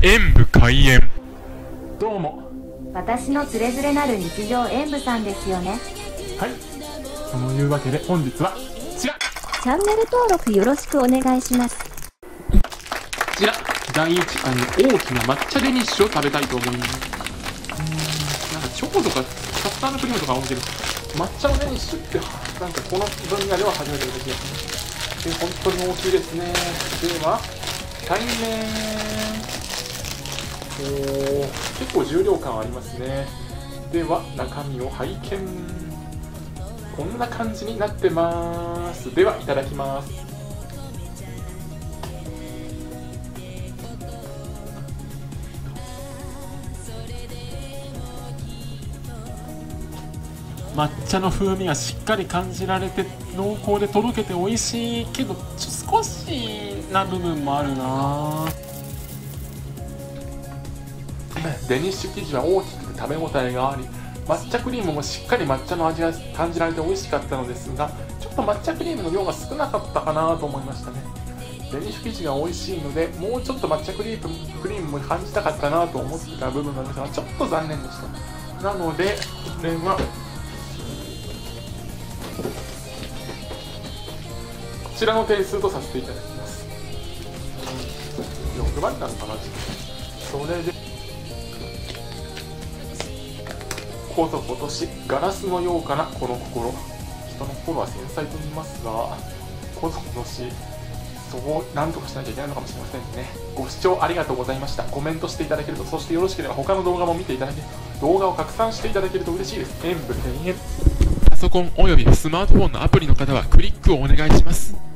演武開演。どうも。私のつれづれなる日常演舞さんですよね。はい。そのいうわけで本日はこちら。こチャンネル登録よろしくお願いします。ちら。第一あの大きな抹茶デニッシュを食べたいと思います。うーんなんかチョコとかカスタードクリームとか多いけど抹茶のデニッシュってなんかこの分野では初めての気がしますで本当に大きいですね。では対面結構重量感ありますね。では中身を拝見。こんな感じになってます。ではいただきます。抹茶の風味がしっかり感じられて濃厚でとろけて美味しい。けど少しな部分もあるな。デニッシュ生地は大きくて食べ応えがあり抹茶クリームもしっかり抹茶の味が感じられて美味しかったのですがちょっと抹茶クリームの量が少なかったかなと思いましたね。デニッシュ生地が美味しいのでもうちょっと抹茶クリームクリームも感じたかったなと思ってた部分なんですがちょっと残念でした。なのでこれはこちらの点数とさせていただきます。欲張りなのかなそれでこそ今年ガラスのようかなこの心。人の心は繊細と言いますがこそ今年そうなんとかしなきゃいけないのかもしれませんね。ご視聴ありがとうございました。コメントしていただけるとそしてよろしければ他の動画も見ていただけ動画を拡散していただけると嬉しいです。演武天演パソコンおよびスマートフォンのアプリの方はクリックをお願いします。